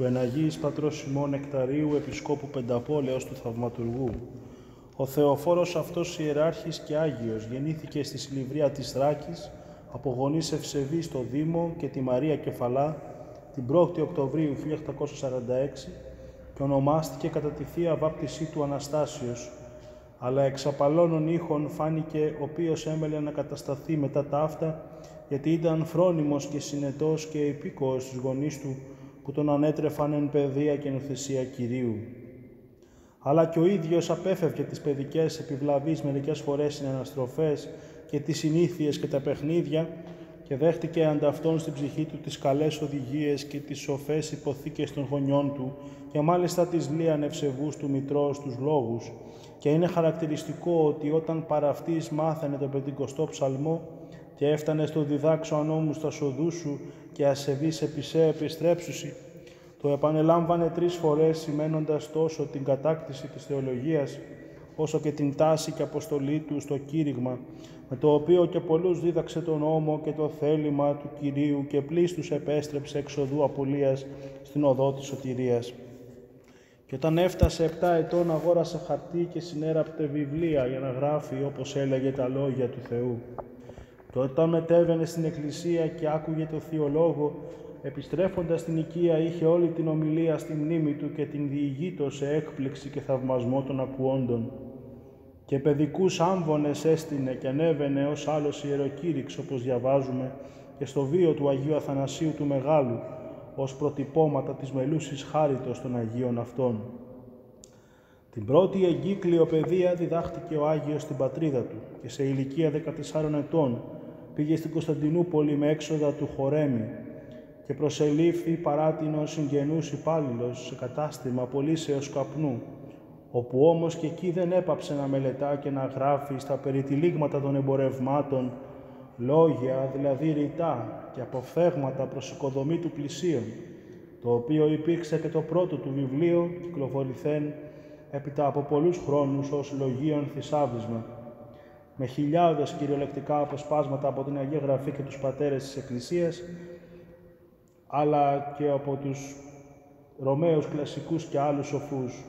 του εναγίης πατρός Σιμών Νεκταρίου, Επισκόπου Πενταπόλεως του Θαυματουργού. Ο Θεοφόρος αυτός ιεράρχης και Άγιος γεννήθηκε στη Σιλιβρία της Θράκης από γονείς Ευσεβή στο Δήμο και τη Μαρία Κεφαλά την 1η Οκτωβρίου 1846 και ονομάστηκε κατά τη Θεία Βάπτισή του Αναστάσιος, αλλά εξ απαλώνων ήχων φάνηκε ο οποίος έμελε να κατασταθεί μετά τα αυτά, γιατί ήταν φρόνιμος και συνετός και υπήκοος στους γονείς του, που τον ανέτρεφαν εν παιδεία και νοθεσία Κυρίου. Αλλά και ο ίδιος απέφευγε τις παιδικές επιβλαβείς μερικές φορές συναναστροφές και τις συνήθειες και τα παιχνίδια και δέχτηκε ανταυτόν στην ψυχή του τις καλές οδηγίες και τις σοφές υποθήκες των γονιών του και μάλιστα τις λίαν ευσεβούς του μητρός τους λόγους και είναι χαρακτηριστικό ότι όταν παραυτής μάθαινε τον πεντηκοστό ψαλμό και έφτανε στο διδάξω ανώμου στα σοδού σου και ασεβής επισέ επιστρέψουσι, το επανελάμβανε τρεις φορές σημαίνοντας τόσο την κατάκτηση της θεολογίας όσο και την τάση και αποστολή του στο κήρυγμα, με το οποίο και πολλούς δίδαξε τον νόμο και το θέλημα του Κυρίου και πλήστους επέστρεψε εξοδού απολίας στην οδό της σωτηρίας. Και όταν έφτασε επτά ετών αγόρασε χαρτί και συνέραπτε βιβλία για να γράφει όπως έλεγε τα λόγια του Θεού. Και όταν μετέβαινε στην εκκλησία και άκουγε το Θείο Λόγο, επιστρέφοντας στην οικία είχε όλη την ομιλία στη μνήμη του και την διηγήτω σε έκπληξη και θαυμασμό των ακουόντων. Και παιδικούς άμβονες έστεινε και ανέβαινε ως άλλος ιεροκήρυξ όπως διαβάζουμε και στο βίο του Αγίου Αθανασίου του Μεγάλου, ως προτυπώματα της μελούσης χάριτος των Αγίων αυτών. Την πρώτη εγκύκλιο παιδεία διδάχτηκε ο Άγιος στην πατρίδα του και σε ηλικία 14 ετών πήγε στην Κωνσταντινούπολη με έξοδα του χορέμι και προσελήφθη παράτηνος συγγενούς υπάλληλος σε κατάστημα πωλήσεως καπνού, όπου όμως και εκεί δεν έπαψε να μελετά και να γράφει στα περιτυλίγματα των εμπορευμάτων λόγια, δηλαδή ρητά και αποφθέγματα προς οικοδομή του πλησίων, το οποίο υπήρξε και το πρώτο του βιβλίο, κυκλοφορηθέν έπειτα από πολλούς χρόνους ως λογίων θησάβισμα, με χιλιάδες κυριολεκτικά αποσπάσματα από την Αγία Γραφή και τους πατέρες της Εκκλησίας, αλλά και από τους Ρωμαίους κλασικούς και άλλους σοφούς.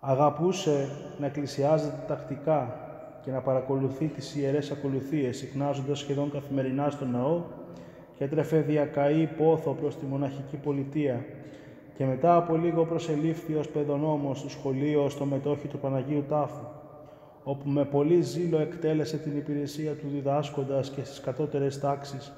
Αγαπούσε να εκκλησιάζεται τακτικά και να παρακολουθεί τις ιερές ακολουθίες, συχνάζοντας σχεδόν καθημερινά στο ναό και έτρεφε διακαή πόθο προς τη μοναχική πολιτεία και μετά από λίγο προσελήφθη ως παιδονόμος στο σχολείο στο μετόχι του Παναγίου Τάφου, όπου με πολύ ζήλο εκτέλεσε την υπηρεσία του διδάσκοντας και στις κατώτερες τάξεις,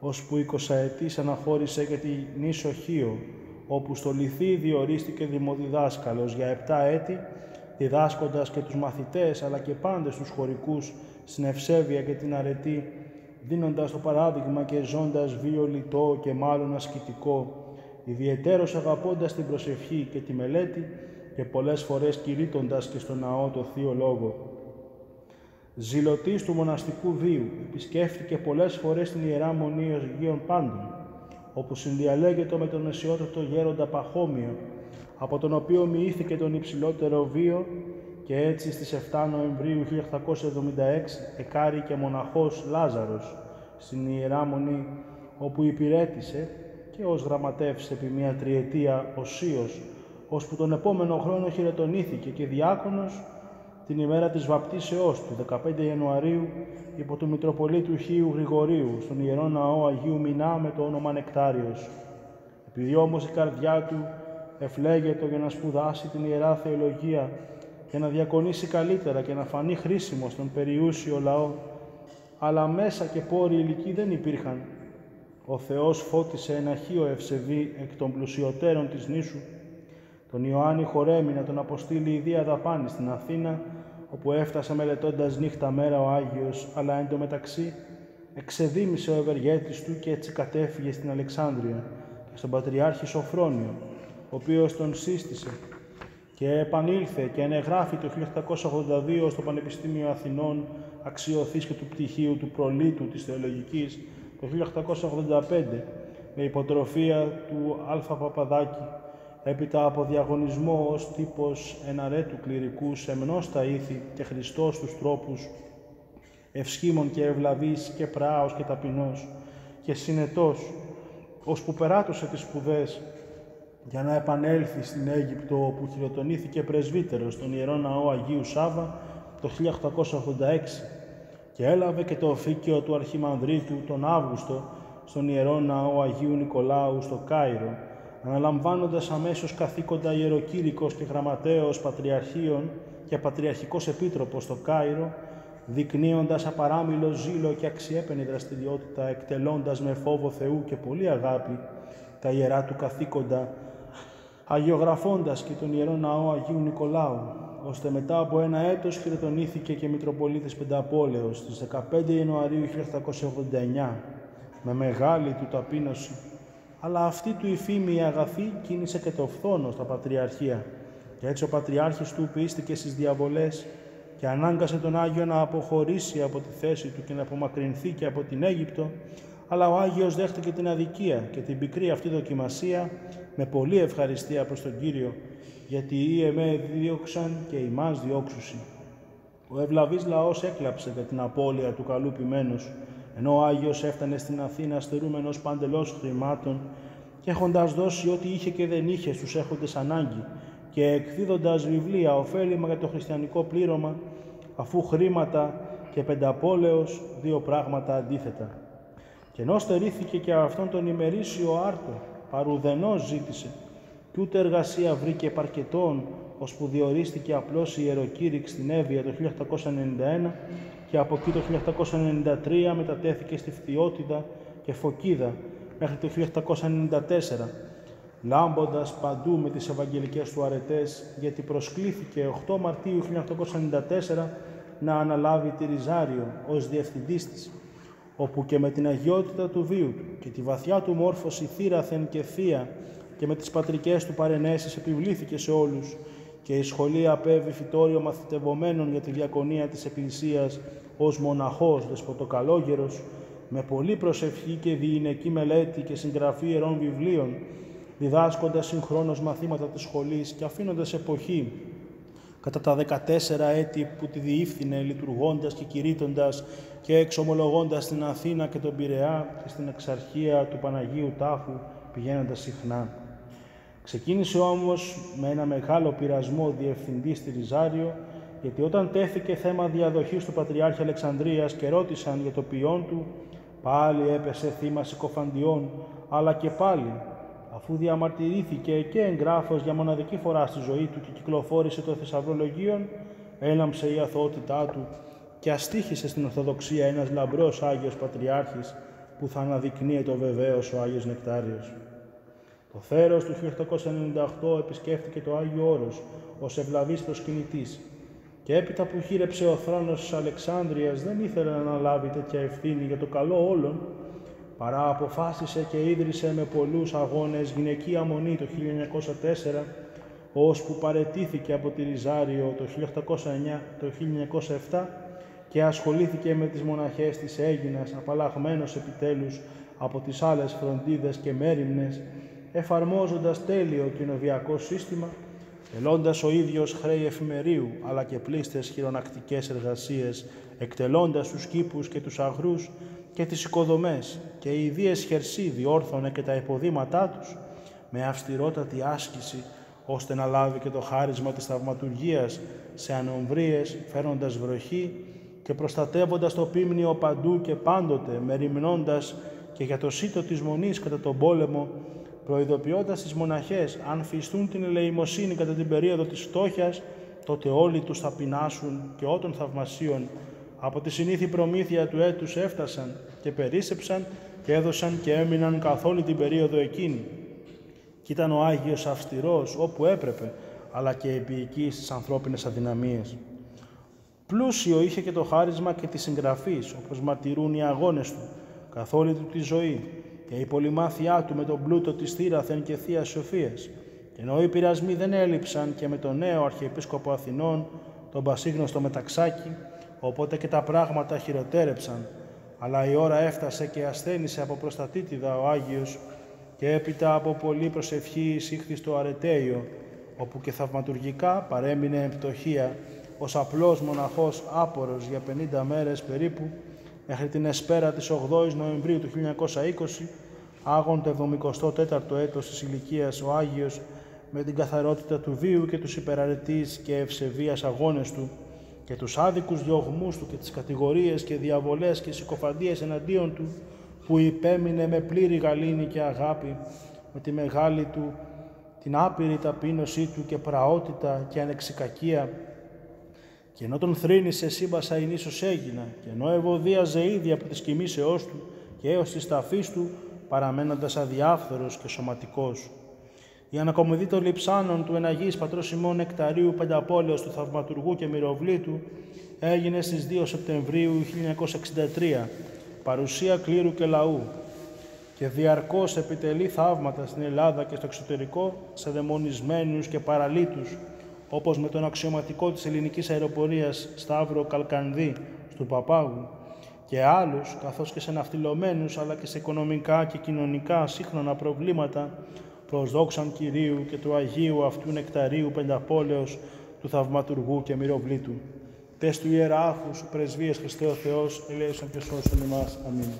ώσπου εικοσαετής αναχώρησε και την νήσο Χίο, όπου στο Λυθί διορίστηκε δημοδιδάσκαλος για επτά έτη, διδάσκοντας και τους μαθητές αλλά και πάντες τους χωρικούς στην ευσέβεια και την αρετή, δίνοντας το παράδειγμα και ζώντας βίο λιτό και μάλλον ασκητικό, ιδιαιτέρως αγαπώντας την προσευχή και τη μελέτη και πολλές φορές κηρύττοντας και στο ναό το Θείο Λόγο. Ζηλωτής του μοναστικού βίου, επισκέφθηκε πολλές φορές την Ιερά Μονή Αγίων Πάντων, όπου συνδιαλέγεται με τον αισιότατο γέροντα Παχώμιο, από τον οποίο μοιήθηκε τον υψηλότερο βίο και έτσι στις 7 Νοεμβρίου 1876 εκάρει και μοναχός Λάζαρος στην Ιερά Μονή, όπου υπηρέτησε και ως γραμματεύς επί μια τριετία οσίως, ώσπου τον επόμενο χρόνο χειρετονήθηκε και διάκονος την ημέρα της βαπτίσεώς του, 15 Ιανουαρίου, υπό του Μητροπολίτου Χίου Γρηγορίου, στον Ιερό Ναό Αγίου Μινά με το όνομα Νεκτάριος. Επειδή όμως η καρδιά του εφλέγεται για να σπουδάσει την Ιερά Θεολογία και να διακονήσει καλύτερα και να φανεί χρήσιμο στον περιούσιο λαό, αλλά μέσα και πόροι ηλικοί δεν υπήρχαν. Ο Θεός φώτισε ένα χείο ευσεβή εκ των πλουσιωτέρων της νήσου τον Ιωάννη χορέμει να τον αποστείλει ιδία δαπάνη στην Αθήνα, όπου έφτασε μελετώντας νύχτα μέρα ο Άγιος, αλλά εν τω μεταξύ εξεδίμησε ο ευεργέτης του και έτσι κατέφυγε στην Αλεξάνδρεια και στον Πατριάρχη Σοφρόνιο, ο οποίος τον σύστησε και επανήλθε και ενεγράφει το 1882 στο Πανεπιστήμιο Αθηνών αξιοθής και του πτυχίου του προλήτου της θεολογικής το 1885 με υποτροφία του Α. Παπαδάκη έπειτα από διαγωνισμό ως τύπος εναρέτου κληρικού σεμνός τα ήθη και Χριστός τους τρόπους, ευσχήμων και ευλαβής και πράος και ταπεινός και συνετός ώσπου περάτωσε τις σπουδές για να επανέλθει στην Αίγυπτο όπου χειροτονήθηκε πρεσβύτερος στον Ιερό Ναό Αγίου Σάβα το 1886 και έλαβε και το οφίκιο του Αρχιμανδρίτου τον Αύγουστο στον Ιερό Ναό Αγίου Νικολάου στο Κάιρο, αναλαμβάνοντας αμέσως καθήκοντα ιεροκήρυκος και γραμματέος πατριαρχείων και πατριαρχικός επίτροπος στο Κάιρο, δεικνύοντας απαράμιλο ζήλο και αξιέπαινη δραστηριότητα, εκτελώντας με φόβο Θεού και πολύ αγάπη τα ιερά του καθήκοντα, αγιογραφώντας και τον Ιερό Ναό Αγίου Νικολάου, ώστε μετά από ένα έτος χειροτονήθηκε και Μητροπολίτης Πενταπόλεως στις 15 Ιανουαρίου 1789 με μεγάλη του ταπείνωση, αλλά αυτή του η φήμη η αγαθή κίνησε και το φθόνο στα Πατριαρχία. Και έτσι ο Πατριάρχης του πίστηκε στις διαβολές και ανάγκασε τον Άγιο να αποχωρήσει από τη θέση του και να απομακρυνθεί και από την Αίγυπτο, αλλά ο Άγιος δέχτηκε την αδικία και την πικρή αυτή δοκιμασία με πολλή ευχαριστία προς τον Κύριο, γιατί οι εμέ δίωξαν και ημάς διώξουσι. Ο ευλαβής λαός έκλαψε για την απώλεια του καλού ποιμένους, ενώ ο Άγιος έφτανε στην Αθήνα στερούμενος παντελώς χρημάτων και έχοντας δώσει ό,τι είχε και δεν είχε στους έχοντες ανάγκη και εκδίδοντας βιβλία ωφέλιμα για το χριστιανικό πλήρωμα, αφού χρήματα και πενταπόλεως δύο πράγματα αντίθετα. Και ενώ στερήθηκε και αυτόν τον ημερήσιο άρτο, παρουδενός ζήτησε, κι ούτε εργασία βρήκε επαρκετών, ώσπου διορίστηκε απλώς ιεροκήρυξ στην Εύβοια το 1891 και από εκεί το 1893 μετατέθηκε στη Φθιώτιδα και Φωκίδα μέχρι το 1894, λάμποντας παντού με τις Ευαγγελικές του αρετές, γιατί προσκλήθηκε 8 Μαρτίου 1894 να αναλάβει τη Ριζάριο ως διευθυντής της, όπου και με την αγιότητα του βίου του και τη βαθιά του μόρφωση θύραθεν και θεία και με τις πατρικές του παρενέσεις επιβλήθηκε σε όλους και η σχολή απέβη φυτόριο μαθητευομένων για τη διακονία της Εκκλησίας ως μοναχός δεσποτοκαλόγερος, με πολλή προσευχή και διηνεκή μελέτη και συγγραφή ιερών βιβλίων, διδάσκοντας συγχρόνως μαθήματα της σχολής και αφήνοντας εποχή κατά τα 14 έτη που τη διήφθηνε λειτουργώντας και κηρύττοντας και εξομολογώντας στην Αθήνα και τον Πειραιά και στην εξαρχία του Παναγίου Τάφου πηγαίνοντας συχνά. Ξεκίνησε όμως με ένα μεγάλο πειρασμό διευθυντής στη Ριζάριο, γιατί όταν τέθηκε θέμα διαδοχής του Πατριάρχη Αλεξανδρίας και ρώτησαν για το ποιόν του, πάλι έπεσε θύμα συκοφαντιών, αλλά και πάλι, αφού διαμαρτυρήθηκε και εγγράφος για μοναδική φορά στη ζωή του και κυκλοφόρησε το θησαυρολογίον, έλαμψε η αθωότητά του και αστήχησε στην Ορθοδοξία ένας λαμπρός Άγιος Πατριάρχης που θα αναδεικνύεται βεβαίως ο Άγιος Νεκτάριος. Το θέρος του 1898 επισκέφθηκε το Άγιο Όρος ως ευλαβής προσκυνητής και έπειτα που χείρεψε ο θρόνος της Αλεξάνδρειας δεν ήθελε να αναλάβει τέτοια ευθύνη για το καλό όλων, παρά αποφάσισε και ίδρυσε με πολλούς αγώνες γυναικεία μονή το 1904, ώσπου παρετήθηκε από τη Ριζάριο το 1809, το 1907 και ασχολήθηκε με τις μοναχές της Έγινας, απαλλαγμένος επιτέλους από τις άλλες φροντίδες και μέρημνες, εφαρμόζοντας τέλειο κοινοβιακό σύστημα, τελώντας ο ίδιος χρέη εφημερίου, αλλά και πλήστες χειρονακτικές εργασίες, εκτελώντας τους κήπους και τους αγρούς και τις οικοδομές και οι ιδίες χερσί διόρθωνε και τα υποδήματά τους, με αυστηρότατη άσκηση, ώστε να λάβει και το χάρισμα της θαυματουργίας σε ανομβρίες, φέρνοντας βροχή και προστατεύοντας το πίμνιο παντού και πάντοτε, μεριμνώντας και για το σύτο της μονής κατά τον πόλεμο, προειδοποιώντας τις μοναχές, αν φυστούν την ελεημοσύνη κατά την περίοδο της φτώχειας, τότε όλοι τους θα πεινάσουν και ότων θαυμασίων από τη συνήθη προμήθεια του έτους έφτασαν και περίσεψαν και έδωσαν και έμειναν καθ' όλη την περίοδο εκείνη. Κι ήταν ο Άγιος αυστηρός όπου έπρεπε, αλλά και επίοικη στις ανθρώπινες αδυναμίες. Πλούσιο είχε και το χάρισμα και τη συγγραφής, όπως μαρτυρούν οι αγώνες του, καθ' όλη του τη ζωή, και η πολυμάθειά του με τον πλούτο της θύραθεν και θεία Σοφίας. Και ενώ οι πειρασμοί δεν έλειψαν και με τον νέο Αρχιεπίσκοπο Αθηνών, τον Πασίγνωστο Μεταξάκη, οπότε και τα πράγματα χειροτέρεψαν. Αλλά η ώρα έφτασε και ασθένησε από προστατήτηδα ο Άγιος και έπειτα από πολλή προσευχή εισήχθη στο αρετέιο, όπου και θαυματουργικά παρέμεινε πτωχία ως απλός μοναχός άπορος για 50 μέρες περίπου, μέχρι την εσπέρα της 8ης Νοεμβρίου του 1920, Άγον το 74ο έτος της ηλικίας ο Άγιος με την καθαρότητα του βίου και τους υπεραρετής και ευσεβίας αγώνες του και τους άδικους διωγμούς του και τις κατηγορίες και διαβολές και συκοφαντίες εναντίον του που υπέμεινε με πλήρη γαλήνη και αγάπη με τη μεγάλη του την άπειρη ταπείνωσή του και πραότητα και ανεξικακία και ενώ τον θρύνησε σύμπασα η νήσος έγινα και ενώ ευωδίαζε ήδη από τις κοιμήσεώς του και έως της ταφής του παραμένοντας αδιάφθορος και σωματικός. Η ανακομιδή των λειψάνων του εναγής πατρός Σιμών Νεκταρίου Πενταπόλεως του Θαυματουργού και Μυροβλήτου έγινε στις 2 Σεπτεμβρίου 1963, παρουσία κλήρου και λαού και διαρκώς επιτελεί θαύματα στην Ελλάδα και στο εξωτερικό σε δαιμονισμένους και παραλίτους, όπως με τον αξιωματικό της ελληνικής αεροπορίας Σταύρο Καλκανδί στον Παπάγου και άλλους, καθώς και σε ναυτιλωμένους αλλά και σε οικονομικά και κοινωνικά σύγχρονα προβλήματα προς δόξαν Κυρίου και του Αγίου αυτού Νεκταρίου Πενταπόλεως του Θαυματουργού και Μυροβλήτου. Τες του Ιεράρχους, πρεσβείες Χριστέ ο Θεός, ελέησον και σώσον εμάς. Αμήν.